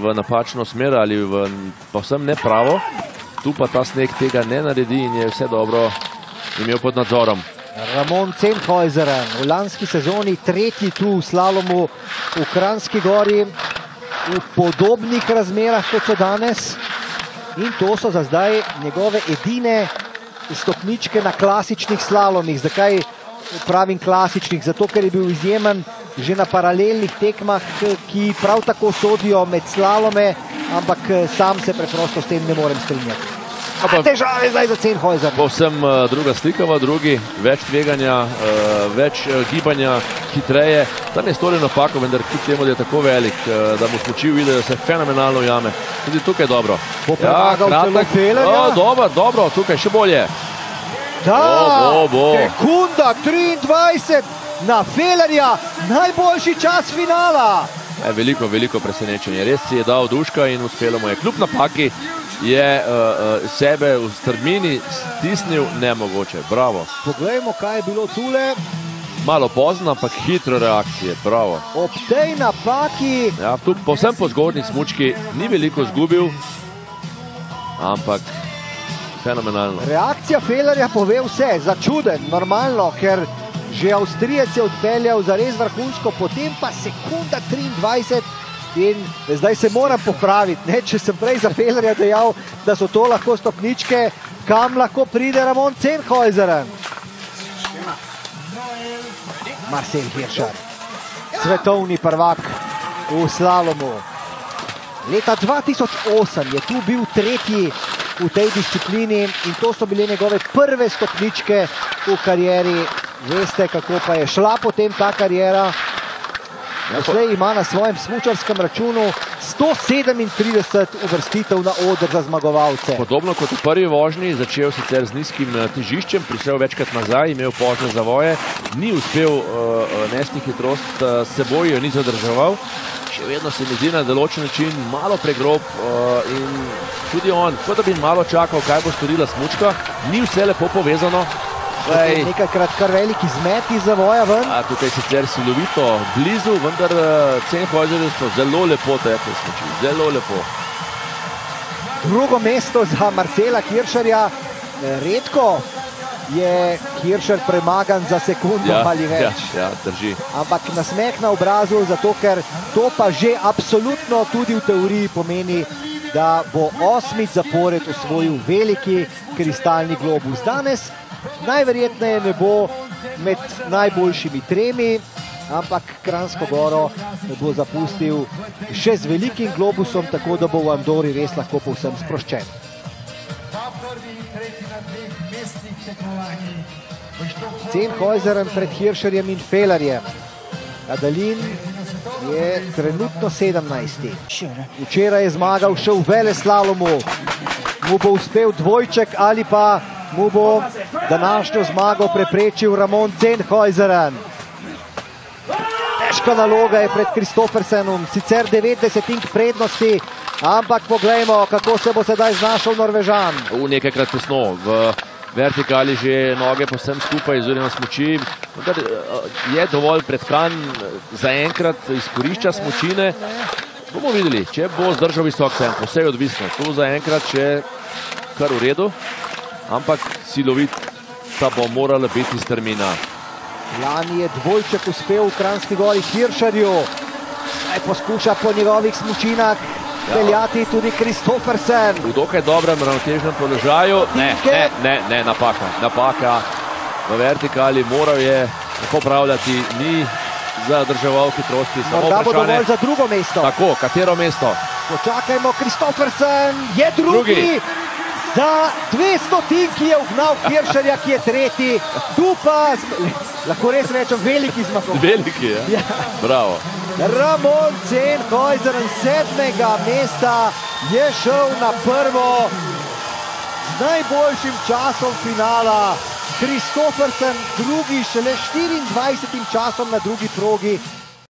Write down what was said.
v napačno smer ali v povsem nepravo. Tu pa ta sneg tega ne naredi in je vse dobro imel pod nadzorom. Ramon Cenhojzeren v lanski sezoni tretji tu v slalomu v Kranski gori v podobnih razmerah kot so danes in to so za zdaj njegove edine stopničke na klasičnih slalomih. Zakaj pravim klasičnih? Zato, ker je bil izjemen že na paralelnih tekmah, ki prav tako sodijo med slalome, ampak sam se preprosto s tem ne morem strinjati. Pa težave zdaj za Cenhojzer. Povsem uh, druga slika v drugi, več tveganja, uh, več gibanja, hitreje. Tam je storil napako, vendar kljub temu, da je tako velik, da mu smoči vidijo se fenomenalno jame. Tudi tukaj dobro. Bo premagal ja, celo Felerja. O, dobro, dobro, tukaj še bolje. Da, bo, bo, bo. sekunda 23 na Felerja, najboljši čas finala. E, veliko, veliko presenečenje. Res si je dal duška in uspelo mu je. Kljub napaki je uh, uh, sebe v strmini stisnil nemogoče. Bravo. Poglejmo, kaj je bilo tule. Malo pozno, ampak hitro reakcije. Bravo. Ob tej napaki... Ja, tu povsem po zgodni smučki ni veliko zgubil, ampak fenomenalno. Reakcija Felerja pove vse, začuden, normalno, ker že Avstrijec je odpeljal za res vrhunsko, potem pa sekunda 23 in zdaj se moram popraviti. Ne? Če sem prej za Felerja dejal, da so to lahko stopničke, kam lahko pride Ramon Cenhojzeren. Marcel Hiršar, svetovni prvak v slalomu. Leta 2008 je tu bil tretji v tej disciplini in to so bile njegove prve stopničke v karieri Veste, kako pa je šla potem ta karijera. Vse ima na svojem smučarskem računu 137 uvrstitev na oder za zmagovalce. Podobno kot v prvi vožnji, začel sicer z nizkim eh, težiščem, prišel večkrat nazaj, imel pozne zavoje, ni uspel uh, nesti hitrost uh, seboj, jo ni zadrževal. Še vedno se mi zdi na določen način malo pregrob uh, in tudi on, kot da bi malo čakal, kaj bo storila smučka, ni vse lepo povezano, Nekajkrat kar veliki zmet iz zavoja ven. A, tukaj sicer silovito blizu, vendar uh, cen pojzori so zelo lepo tekli smoči, zelo lepo. Drugo mesto za Marcela Kiršarja. Redko je Kiršar premagan za sekundo ja, ali več. Ja, ja, drži. Ampak nasmeh na obrazu, zato ker to pa že absolutno tudi v teoriji pomeni, da bo osmič zapored osvojil veliki kristalni globus. Danes najverjetneje ne bo med najboljšimi tremi, ampak Kransko goro bo zapustil še z velikim globusom, tako da bo v Andori res lahko povsem sproščen. Cenhojzeren pred Hiršerjem in Felarjem. Adalin je trenutno 17. Včeraj je zmagal še v Veleslalomu. Mu bo uspel dvojček ali pa mu bo današnjo zmago preprečil Ramon Cenhojzeren. Težka naloga je pred Kristofersenom, sicer 90 prednosti, ampak poglejmo, kako se bo sedaj znašel Norvežan. V nekajkrat tesno, v vertikali že noge posem skupaj, oziroma smoči. Je dovolj predkan, zaenkrat izkorišča smočine. Bomo videli, če bo zdržal visok tempo, vse je odvisno. Tu zaenkrat, če kar v redu ampak silovit ta bo morala biti strmina. Lani je dvojček uspel v Kranski gori Hiršarju. Zdaj poskuša po njegovih smučinah ja. peljati tudi Kristofersen. V dokaj dobrem ravnotežnem položaju. Ne, ne, ne, ne, napaka. Napaka v vertikali moral je popravljati. Ni zadrževal hitrosti. Morda bo dovolj za drugo mesto. Tako, katero mesto? Počakajmo, Kristofersen je drugi. drugi. Za 200 tinki je ugnal Kiršarja, ki je tretji. Tu pa, lahko res rečem, veliki zmagov. Veliki, ja. ja. Bravo. Ramon Cenhojzer sedmega mesta je šel na prvo z najboljšim časom finala. Kristofersen drugi, šele 24 časom na drugi progi.